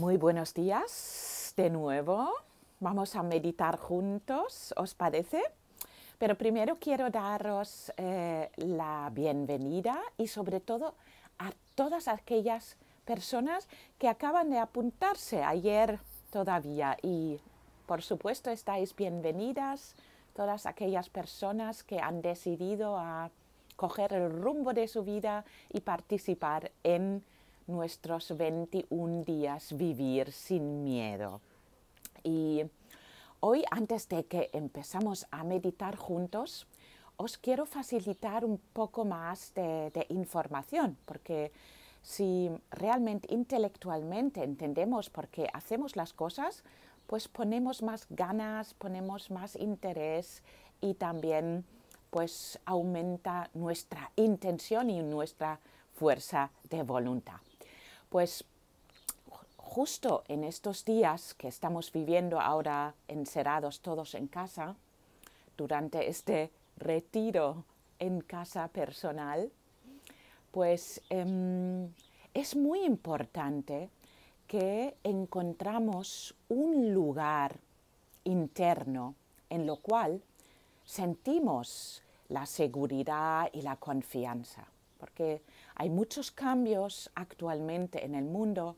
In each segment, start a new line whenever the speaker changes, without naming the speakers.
Muy buenos días de nuevo. Vamos a meditar juntos, ¿os parece? Pero primero quiero daros eh, la bienvenida y sobre todo a todas aquellas personas que acaban de apuntarse ayer todavía y por supuesto estáis bienvenidas todas aquellas personas que han decidido a coger el rumbo de su vida y participar en nuestros 21 días vivir sin miedo. Y hoy, antes de que empezamos a meditar juntos, os quiero facilitar un poco más de, información, porque si realmente intelectualmente entendemos por qué hacemos las cosas, pues ponemos más ganas, ponemos más interés y también pues aumenta nuestra intención y nuestra fuerza de voluntad. Pues justo en estos días que estamos viviendo ahora encerrados todos en casa, durante este retiro en casa personal, pues em, es muy importante que encontramos un lugar interno en lo cual sentimos la seguridad y la confianza, porque hay muchos cambios actualmente en el mundo,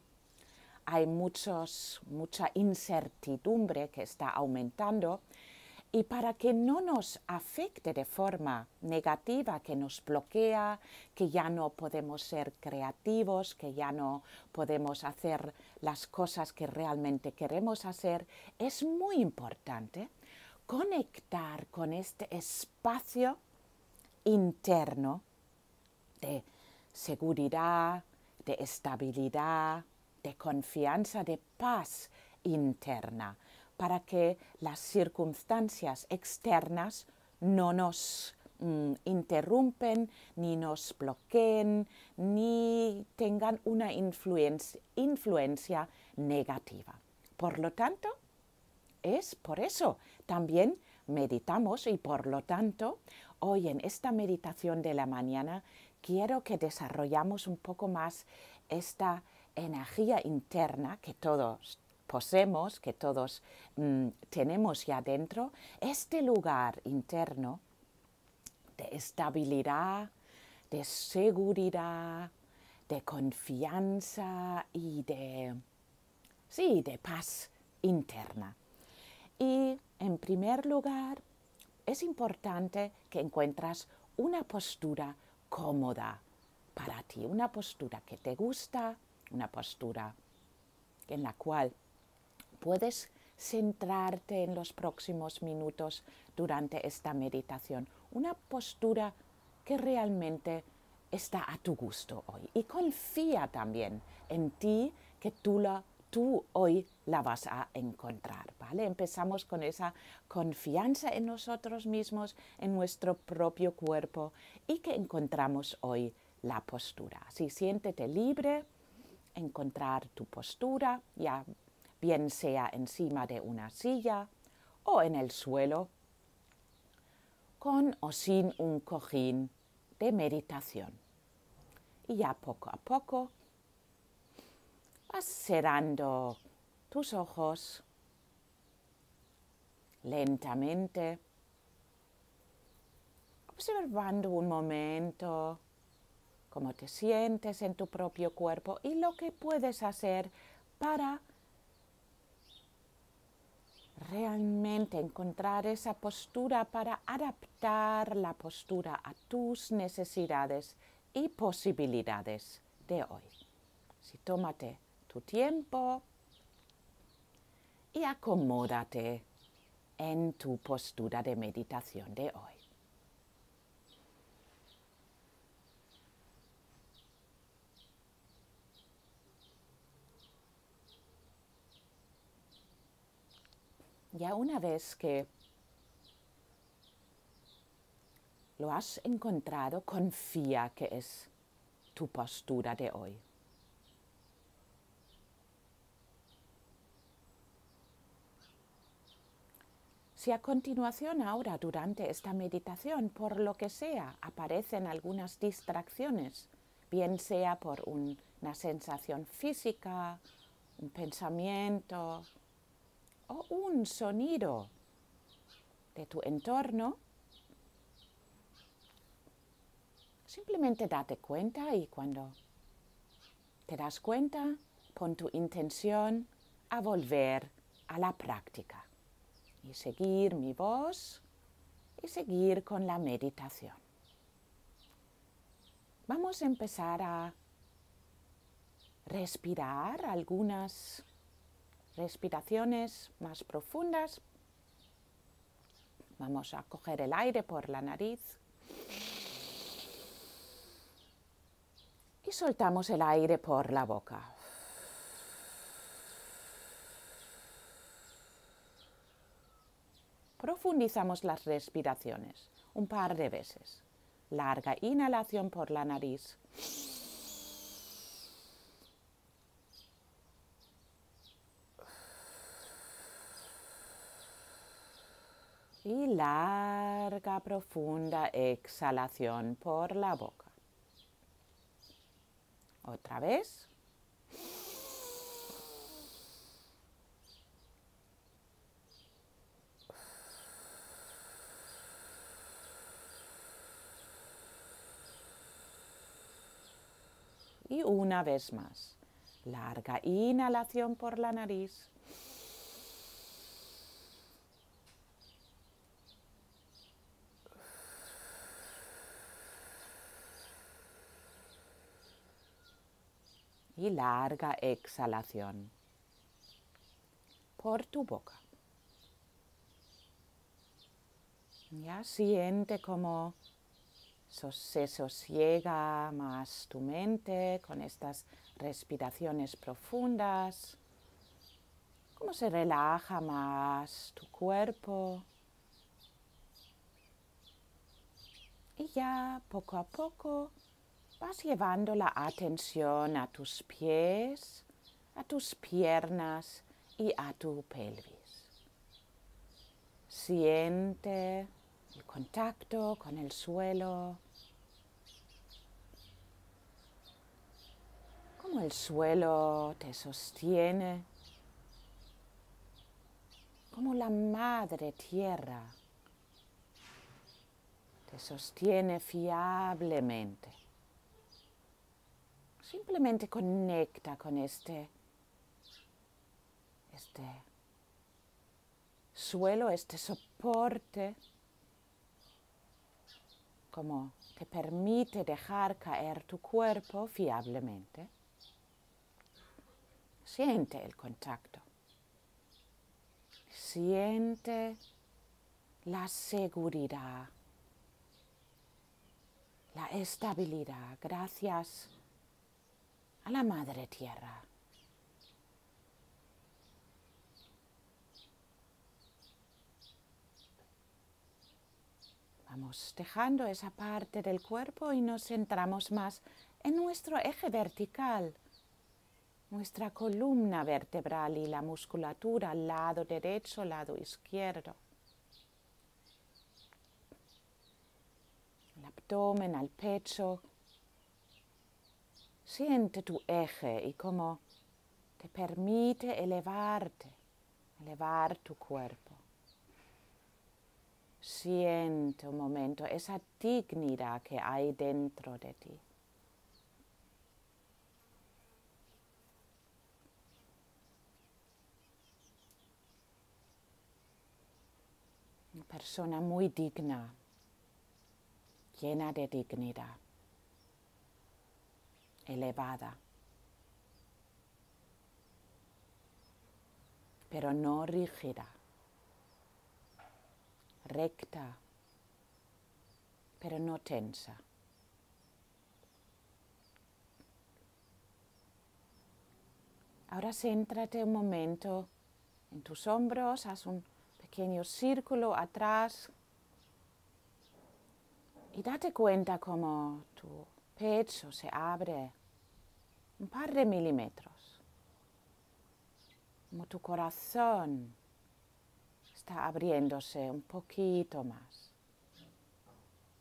hay mucha incertidumbre que está aumentando. Y para que no nos afecte de forma negativa, que nos bloquea, que ya no podemos ser creativos, que ya no podemos hacer las cosas que realmente queremos hacer, es muy importante conectar con este espacio interno de seguridad, de estabilidad, de confianza, de paz interna, para que las circunstancias externas no nos mm, interrumpen, ni nos bloqueen, ni tengan una influencia negativa. Por lo tanto, es por eso también meditamos y por lo tanto hoy en esta meditación de la mañana quiero que desarrollamos un poco más esta energía interna que todos poseemos, que todos mm, tenemos ya dentro, este lugar interno de estabilidad, de seguridad, de confianza y de, sí, de paz interna. Y en primer lugar, es importante que encuentras una postura cómoda para ti, una postura que te gusta, una postura en la cual puedes centrarte en los próximos minutos durante esta meditación, una postura que realmente está a tu gusto hoy. Y confía también en ti que tú la tú hoy la vas a encontrar, ¿vale? Empezamos con esa confianza en nosotros mismos, en nuestro propio cuerpo y que encontramos hoy la postura. Así siéntete libre, encontrar tu postura, ya bien sea encima de una silla o en el suelo, con o sin un cojín de meditación. Y ya poco a poco Vas cerrando tus ojos lentamente, observando un momento cómo te sientes en tu propio cuerpo y lo que puedes hacer para realmente encontrar esa postura para adaptar la postura a tus necesidades y posibilidades de hoy. Si tómate tu tiempo y acomódate en tu postura de meditación de hoy. Ya una vez que lo has encontrado, confía que es tu postura de hoy. Si a continuación ahora durante esta meditación, por lo que sea, aparecen algunas distracciones, bien sea por una sensación física un pensamiento o un sonido de tu entorno, simplemente date cuenta y cuando te das cuenta, pon tu intención a volver a la práctica y seguir mi voz y seguir con la meditación. Vamos a empezar a respirar algunas respiraciones más profundas. Vamos a coger el aire por la nariz y soltamos el aire por la boca. Profundizamos las respiraciones un par de veces. Larga inhalación por la nariz. Y larga, profunda exhalación por la boca. Otra vez. Y una vez más. Larga inhalación por la nariz. y larga exhalación por tu boca. Ya siente cómo se sosiega más tu mente con estas respiraciones profundas, cómo se relaja más tu cuerpo. Y ya poco a poco vas llevando la atención a tus pies, a tus piernas y a tu pelvis. Siente el contacto con el suelo, cómo el suelo te sostiene, como la madre tierra te sostiene fiablemente. Simplemente conecta con este, este suelo, este soporte, como te permite dejar caer tu cuerpo fiablemente. Siente el contacto. Siente la seguridad, la estabilidad. Gracias a la Madre Tierra. Vamos dejando esa parte del cuerpo y nos centramos más en nuestro eje vertical, nuestra columna vertebral y la musculatura lado derecho, lado izquierdo. El abdomen, al pecho, Siente tu eje y cómo te permite elevarte, elevar tu cuerpo. Siente un momento esa dignidad que hay dentro de ti. Una persona muy digna, llena de dignidad elevada, pero no rígida, recta, pero no tensa. Ahora céntrate un momento en tus hombros, haz un pequeño círculo atrás y date cuenta como tu pecho se abre un par de milímetros, como tu corazón está abriéndose un poquito más.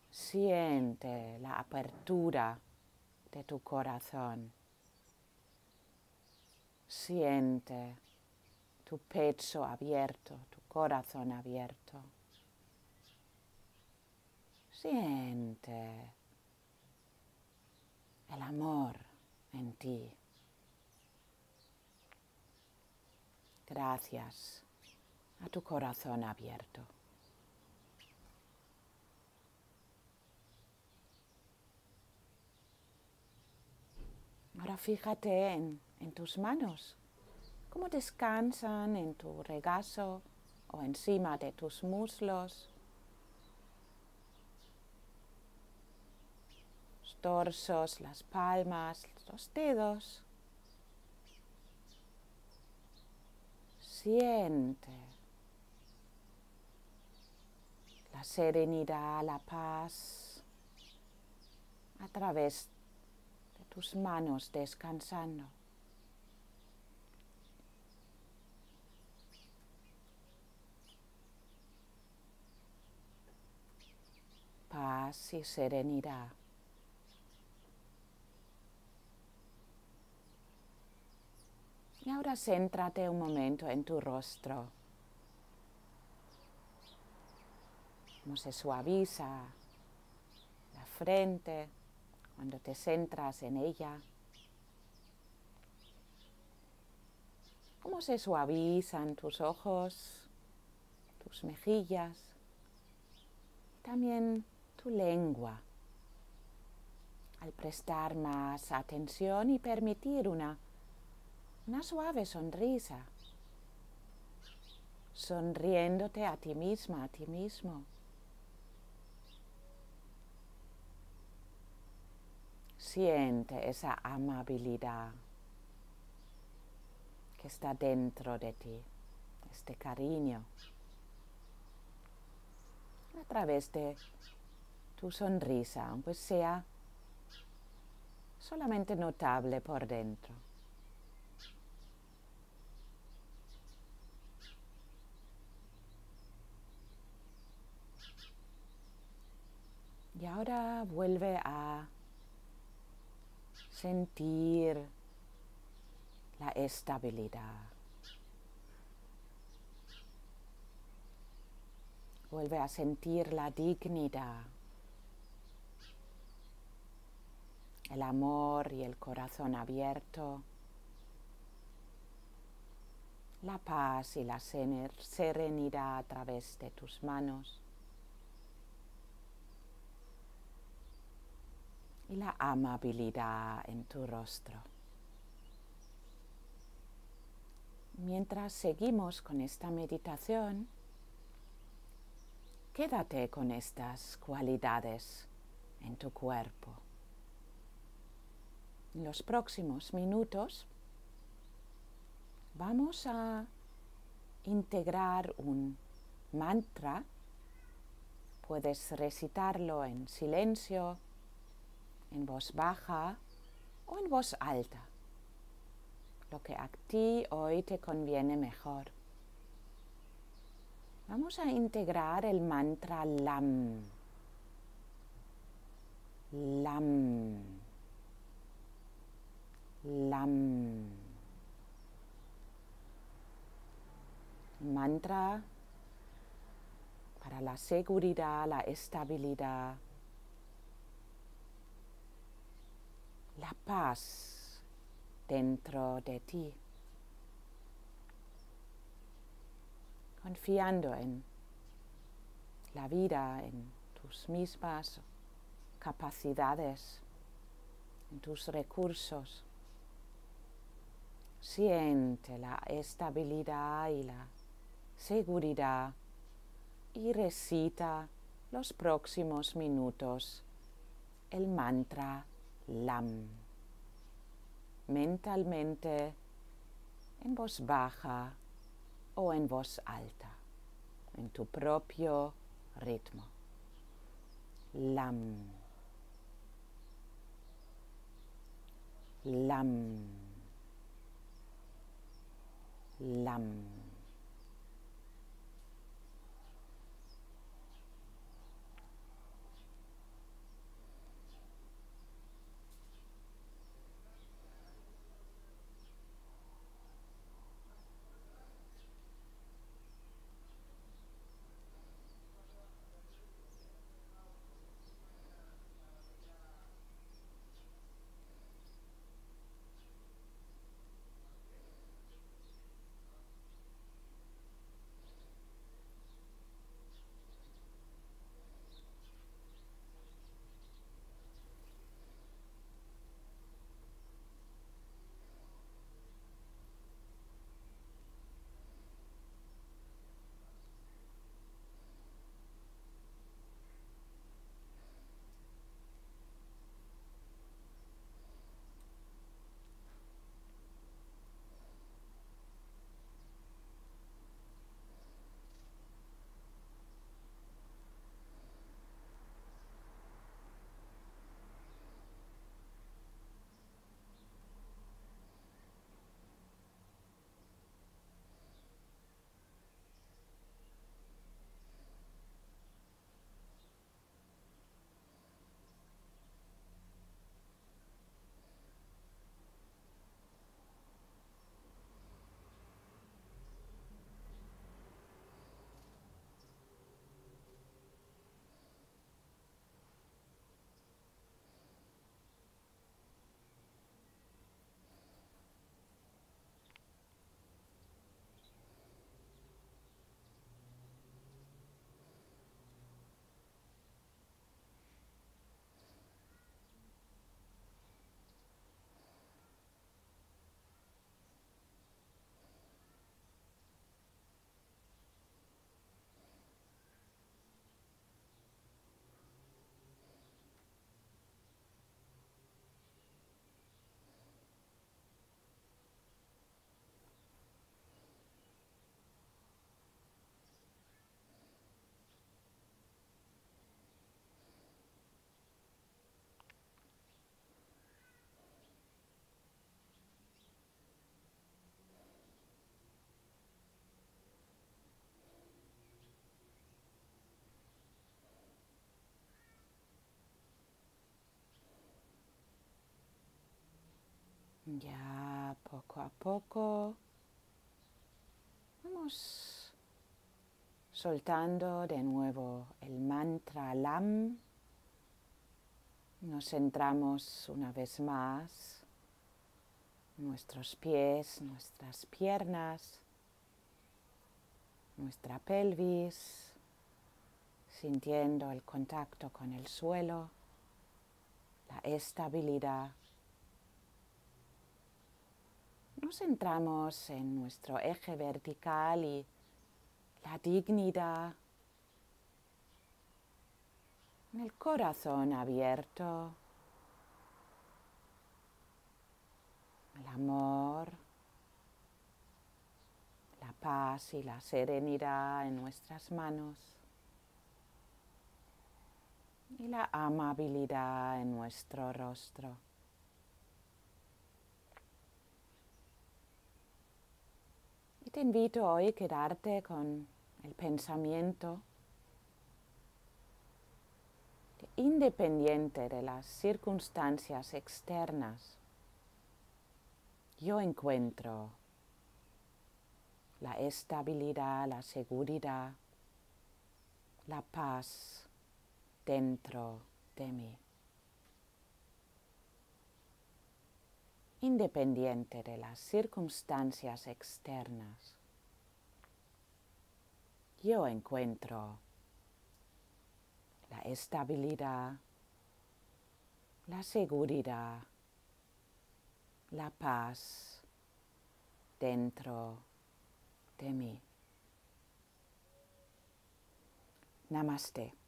Siente la apertura de tu corazón. Siente tu pecho abierto, tu corazón abierto. Siente el amor en ti. Gracias a tu corazón abierto. Ahora fíjate en, en tus manos, cómo descansan en tu regazo o encima de tus muslos. Los torsos, las palmas, los dedos. Siente serenidad, la paz a través de tus manos descansando. Paz y serenidad. Y ahora céntrate un momento en tu rostro. Cómo se suaviza la frente cuando te centras en ella. Cómo se suavizan tus ojos, tus mejillas, también tu lengua. Al prestar más atención y permitir una una suave sonrisa, sonriéndote a ti misma, a ti mismo. Siente esa amabilidad que está dentro de ti, este cariño, a través de tu sonrisa, aunque sea solamente notable por dentro. Y ahora vuelve a sentir la estabilidad. Vuelve a sentir la dignidad, el amor y el corazón abierto, la paz y la serenidad a través de tus manos. Y la amabilidad en tu rostro. Mientras seguimos con esta meditación, quédate con estas cualidades en tu cuerpo. En los próximos minutos vamos a integrar un mantra. Puedes recitarlo en silencio en voz baja o en voz alta, lo que a ti hoy te conviene mejor. Vamos a integrar el mantra LAM. LAM. LAM. Mantra para la seguridad, la estabilidad la paz dentro de ti, confiando en la vida, en tus mismas capacidades, en tus recursos. Siente la estabilidad y la seguridad y recita los próximos minutos el mantra LAM. Mentalmente en voz baja o en voz alta, en tu propio ritmo. LAM. LAM. LAM. Ya poco a poco vamos soltando de nuevo el mantra LAM. Nos centramos una vez más nuestros pies, nuestras piernas, nuestra pelvis, sintiendo el contacto con el suelo, la estabilidad nos centramos en nuestro eje vertical y la dignidad, el corazón abierto, el amor, la paz y la serenidad en nuestras manos. Y la amabilidad en nuestro rostro. Te invito hoy a quedarte con el pensamiento que independiente de las circunstancias externas, yo encuentro la estabilidad, la seguridad, la paz dentro de mí. Independiente de las circunstancias externas. Yo encuentro la estabilidad, la seguridad, la paz dentro de mí. Namaste.